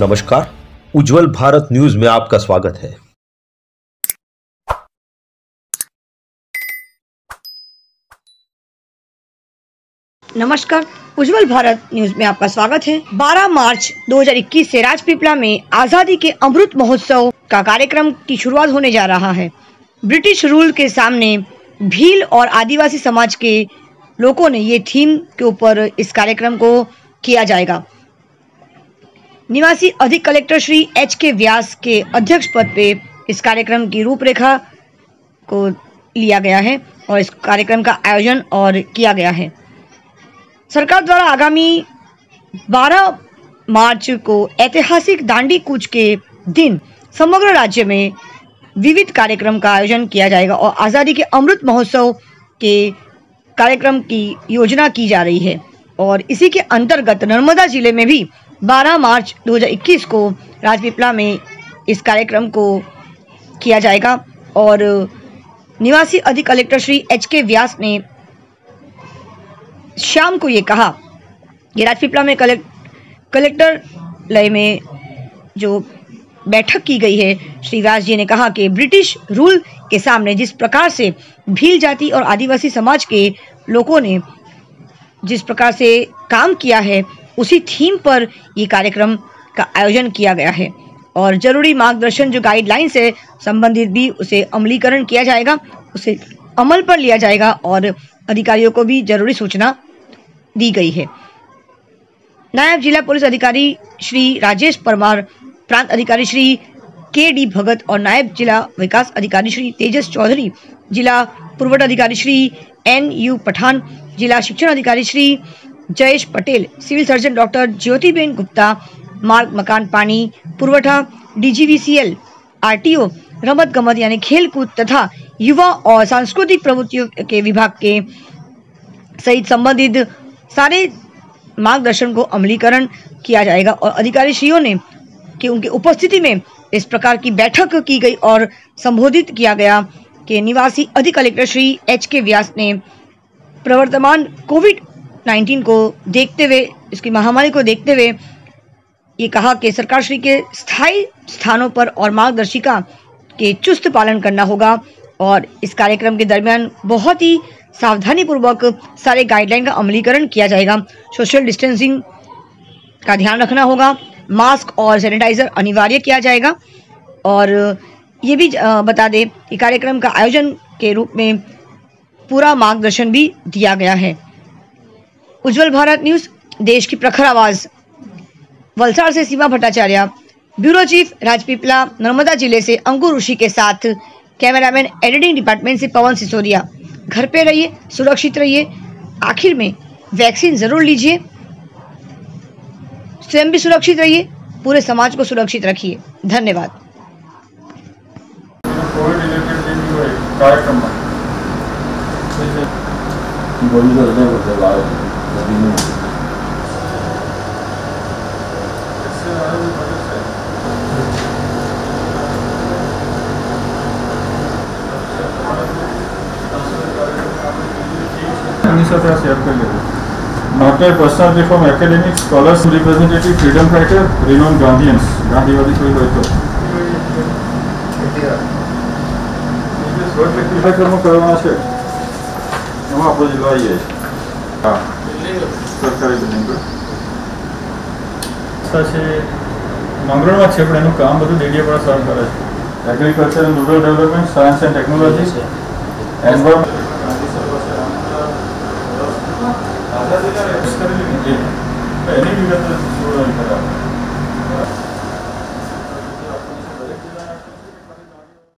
नमस्कार। उज्जवल भारत न्यूज़ में आपका स्वागत है। नमस्कार। उज्जवल भारत न्यूज़ में आपका स्वागत है। 12 मार्च 2021 से राजपीपला में आज़ादी के अमृत महोत्सव का कार्यक्रम की शुरुआत होने जा रहा है। ब्रिटिश रूल के सामने भील और आदिवासी समाज के लोगों ने ये थीम के ऊपर इस कार्यक्रम को किया जाएगा। निवासी अधिक कलेक्टर श्री एच के व्यास के अध्यक्ष पद पे इस कार्यक्रम की रूपरेखा को लिया गया है और इस कार्यक्रम का आयोजन और किया गया है। सरकार द्वारा आगामी 12 मार्च को ऐतिहासिक दांडी कूच के दिन समग्र राज्य में विविध कार्यक्रम का आयोजन किया जाएगा और आज़ादी के अमृत महोत्सव के कार्यक्रम की योजना की जा रही है और इसी के अंतर्गत नर्मदा ज़िले में भी 12 मार्च 2021 को राजपीपला में इस कार्यक्रम को किया जाएगा और निवासी अधिक कलेक्टर श्री एच के व्यास ने शाम को ये कहा कि राजपीपला में कलेक्ट कलेक्टर लय में जो बैठक की गई है, श्री व्यास जी ने कहा कि ब्रिटिश रूल के सामने जिस प्रकार से भील जाति और आदिवासी समाज के लोगों ने जिस प्रकार से काम किया है उसी थीम पर ये कार्यक्रम का आयोजन किया गया है। और ज़रूरी मार्गदर्शन जो गाइडलाइन से संबंधित भी उसे अमलीकरण किया जाएगा, उसे अमल पर लिया जाएगा और अधिकारियों को भी ज़रूरी सूचना दी गई है। नायब जिला पुलिस अधिकारी श्री राजेश परमार, प्रांत अधिकारी श्री के डी भगत और नायब जिला विकास अधिकारी श्री तेजस चौधरी, जिला पुरवठा अधिकारी श्री एन यू पठान, जिला शिक्षण अधिकारी Shri Jayesh Patel, civil surgeon doctor Jyotiben Gupta, मार्ग, मकान, पानी, पुरवठा, डीजीवीसीएल, आरटीओ, रमत गमत, यानी खेल कूद तथा युवा और सांस्कृतिक प्रवृत्तियों के विभाग के सहित संबंधित सारे मार्गदर्शन को अमलीकरण किया जाएगा और अधिकारी श्रीयों ने कि उनकी उपस्थिति में इस प्रकार की बैठक की गई और संबोधित किया गया कि निवासी अधिक कलेक्टर श्री एच के व्यास ने प्रवर्तमान कोविड 19 को देखते हुए, इसकी महामारी को देखते हुए ये कहा कि सरकार श्री के स्थायी स्थानों पर और मार्गदर्शिका के चुस्त पालन करना होगा और इस कार्यक्रम के दरमियान बहुत ही सावधानी पूर्वक सारे गाइडलाइन का अमलीकरण किया जाएगा। सोशल डिस्टेंसिंग का ध्यान रखना होगा। मास्क और सैनिटाइजर अनिवार्य किया जाएगा। और ये भी बता दें कि कार्यक्रम का आयोजन के रूप में पूरा मार्गदर्शन भी दिया गया है। उज्जवल भारत न्यूज़ देश की प्रखर आवाज़। वलसाड़ से सीमा भट्टाचार्य ब्यूरो चीफ राजपीपला नर्मदा ज़िले से अंकुर ऋषि के साथ कैमरामैन एडिटिंग डिपार्टमेंट से पवन सिसोदिया। घर पे रहिए सुरक्षित रहिए। आखिर में वैक्सीन ज़रूर लीजिए। स्वयं भी सुरक्षित रहिए पूरे समाज को सुरक्षित रखिए। धन्यवाद। कोविड रिलेटेड जे बी હોય કાર્યક્રમમાં બોલી તો હૃદય બધે લાવે બધીનું એની સાથે આ શેર કરી લેવું noted personality from academic scholars representative freedom fighter renowned Gandhians ગાંધીવાદી કોઈ હોય તો કાર્યક્રમો કરવાના છે એમાં આપણો જિલ્લો આવી જાય છે હા સરકારી બિલ્ડિંગ છે મંગળમાં છે પણ એનું કામ બધું ડેડિયાપાડા સર કરે છે. Agriculture and rural development science and technology environment એની વિગત